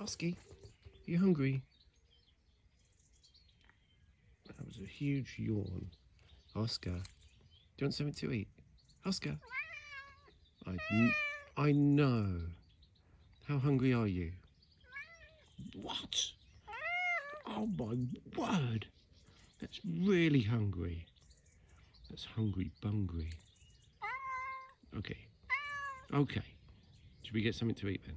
Oski, you hungry? That was a huge yawn. Oscar, do you want something to eat? Oscar? I, I know. How hungry are you? What? Oh my word! That's really hungry. That's hungry bungry. Okay. Okay. Should we get something to eat then?